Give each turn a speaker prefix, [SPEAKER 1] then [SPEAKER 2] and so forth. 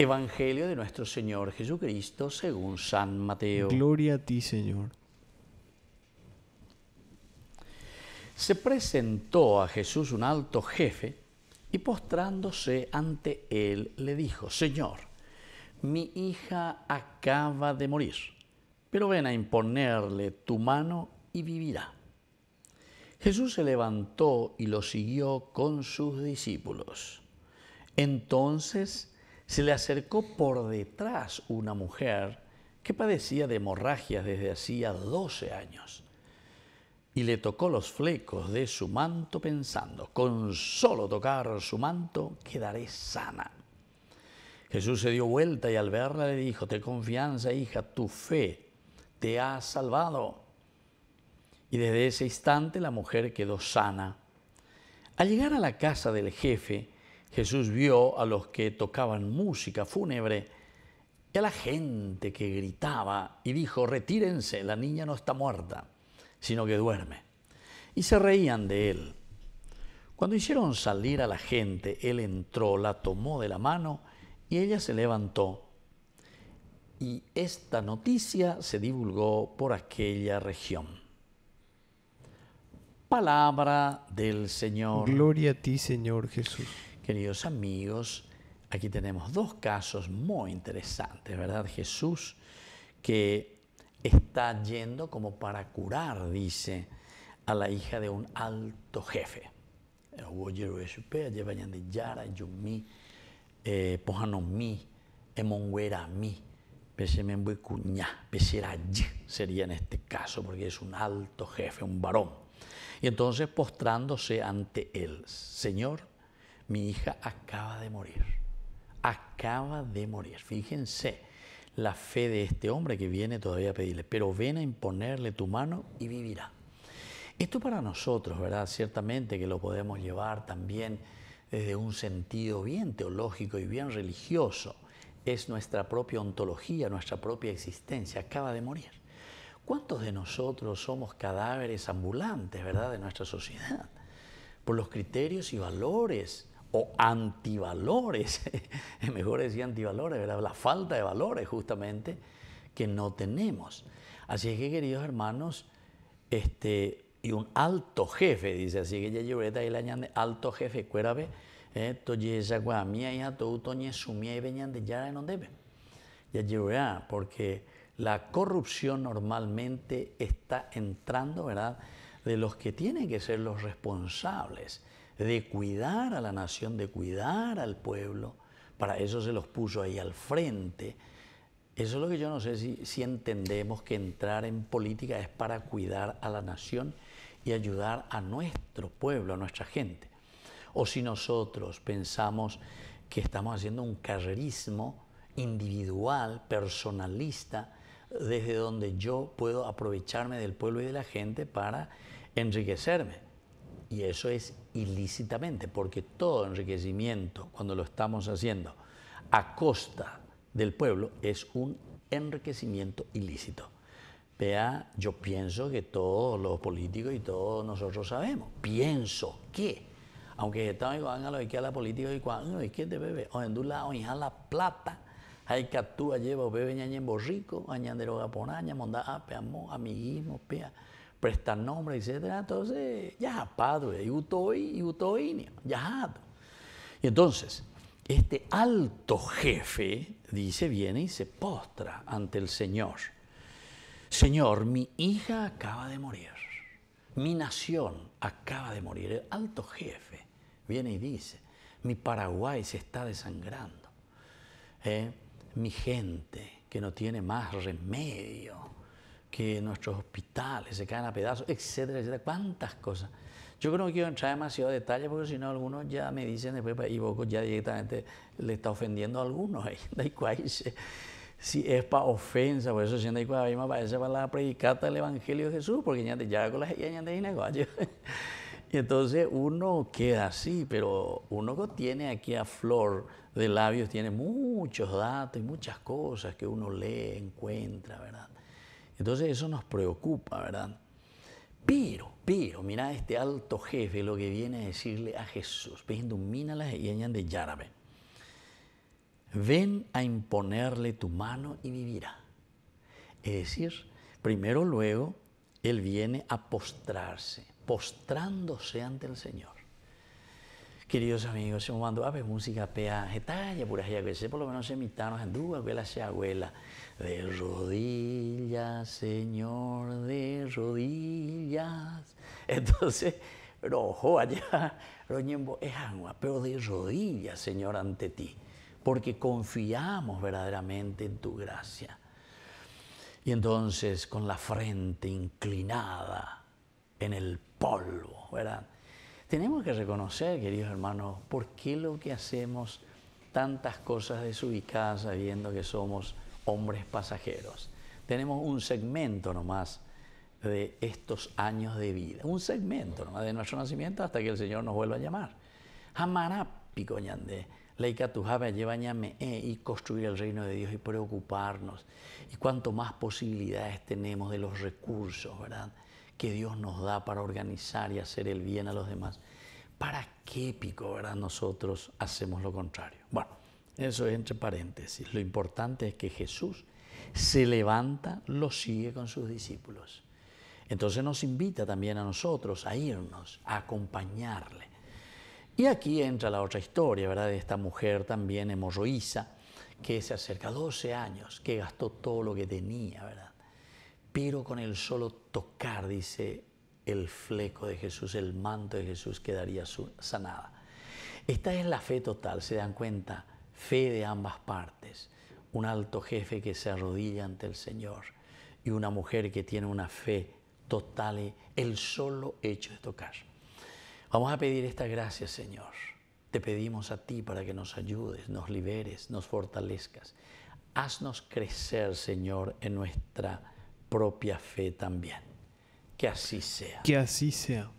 [SPEAKER 1] Evangelio de nuestro Señor Jesucristo según San Mateo.
[SPEAKER 2] Gloria a ti, Señor.
[SPEAKER 1] Se presentó a Jesús un alto jefe y postrándose ante él le dijo, Señor, mi hija acaba de morir, pero ven a imponerle tu mano y vivirá. Jesús se levantó y lo siguió con sus discípulos. Entonces se le acercó por detrás una mujer que padecía de hemorragias desde hacía 12 años y le tocó los flecos de su manto pensando, con solo tocar su manto quedaré sana. Jesús se dio vuelta y al verla le dijo, te confianza hija, tu fe te ha salvado. Y desde ese instante la mujer quedó sana. Al llegar a la casa del jefe, Jesús vio a los que tocaban música fúnebre y a la gente que gritaba y dijo, retírense, la niña no está muerta, sino que duerme. Y se reían de él. Cuando hicieron salir a la gente, él entró, la tomó de la mano y ella se levantó. Y esta noticia se divulgó por aquella región. Palabra del Señor.
[SPEAKER 2] Gloria a ti, Señor Jesús.
[SPEAKER 1] Queridos amigos, aquí tenemos dos casos muy interesantes, ¿verdad? Jesús que está yendo como para curar, dice, a la hija de un alto jefe. sería en este caso, porque es un alto jefe, un varón. Y entonces postrándose ante él, Señor, mi hija acaba de morir, acaba de morir. Fíjense la fe de este hombre que viene todavía a pedirle, pero ven a imponerle tu mano y vivirá. Esto para nosotros, ¿verdad? Ciertamente que lo podemos llevar también desde un sentido bien teológico y bien religioso. Es nuestra propia ontología, nuestra propia existencia. Acaba de morir. ¿Cuántos de nosotros somos cadáveres ambulantes, ¿verdad?, de nuestra sociedad? Por los criterios y valores o antivalores, es mejor decir antivalores, la falta de valores justamente que no tenemos. Así es que, queridos hermanos, este, y un alto jefe, dice así que ya llevé ahí la añade alto jefe, cuérabe, eh, toye esa guamía y a todo toñe sumía y venían de ya no debe. Ya llevé porque la corrupción normalmente está entrando, ¿verdad? De los que tienen que ser los responsables de cuidar a la nación, de cuidar al pueblo. Para eso se los puso ahí al frente. Eso es lo que yo no sé si, entendemos que entrar en política es para cuidar a la nación y ayudar a nuestro pueblo, a nuestra gente. O si nosotros pensamos que estamos haciendo un carrerismo individual, personalista, desde donde yo puedo aprovecharme del pueblo y de la gente para enriquecerme. Y eso es ilícitamente, porque todo enriquecimiento, cuando lo estamos haciendo a costa del pueblo, es un enriquecimiento ilícito. Vea, yo pienso que todos los políticos y todos nosotros sabemos. Pienso que, aunque estamos igual a que a la política y cuando es que te bebe, o en un lado la plata, hay que actúa lleva bebe ñañen borrico, añandero gaponaña, ape, amo, amiguismo, pea prestar nombre, etc. Entonces, ya, padre, y utoi, ya. Y entonces, este alto jefe, dice, viene y se postra ante el Señor. Señor, mi hija acaba de morir, mi nación acaba de morir. El alto jefe viene y dice, mi Paraguay se está desangrando, ¿eh? mi gente que no tiene más remedio que nuestros hospitales se caen a pedazos, etcétera, etcétera. ¿Cuántas cosas? Yo creo que quiero entrar demasiado detalle porque si no algunos ya me dicen después y vos ya directamente le está ofendiendo a algunos ahí. si es para ofensa, por eso si no me parece para la predicata del Evangelio de Jesús, porque ya ya con las de. Y entonces uno queda así, pero uno que tiene aquí a flor de labios, tiene muchos datos y muchas cosas que uno lee, encuentra, ¿verdad? Entonces eso nos preocupa, ¿verdad? Pero, pero, mira este alto jefe lo que viene a decirle a Jesús, y de yárabe. ven a imponerle tu mano y vivirá. Es decir, primero luego él viene a postrarse, postrándose ante el Señor. Queridos amigos, si cuando ver música pea, getalla por allá, que por lo menos en mitad, en duda, que la abuela, de rodillas, Señor, de rodillas. Entonces, rojo allá, es agua, pero de rodillas, Señor, ante ti, porque confiamos verdaderamente en tu gracia. Y entonces con la frente inclinada en el polvo, ¿verdad? Tenemos que reconocer, queridos hermanos, por qué lo que hacemos tantas cosas desubicadas sabiendo que somos hombres pasajeros. Tenemos un segmento nomás de estos años de vida, un segmento nomás de nuestro nacimiento hasta que el Señor nos vuelva a llamar. Jamarapi, ñande Leica Tujaba llevañame y construir el reino de Dios y preocuparnos. Y cuanto más posibilidades tenemos de los recursos, ¿verdad? Que Dios nos da para organizar y hacer el bien a los demás. ¿Para qué pico, verdad? Nosotros hacemos lo contrario. Bueno, eso es entre paréntesis. Lo importante es que Jesús se levanta, lo sigue con sus discípulos. Entonces nos invita también a nosotros a irnos, a acompañarle. Y aquí entra la otra historia, ¿verdad? De esta mujer también hemorroísa, que se acerca a 12 años, que gastó todo lo que tenía, ¿verdad? Pero con el solo tocar, dice el fleco de Jesús, el manto de Jesús quedaría sanada. Esta es la fe total, se dan cuenta, fe de ambas partes. Un alto jefe que se arrodilla ante el Señor y una mujer que tiene una fe total, el solo hecho de tocar. Vamos a pedir esta gracia, Señor. Te pedimos a ti para que nos ayudes, nos liberes, nos fortalezcas. Haznos crecer, Señor, en nuestra propia fe también. Que así sea.
[SPEAKER 2] Que así sea.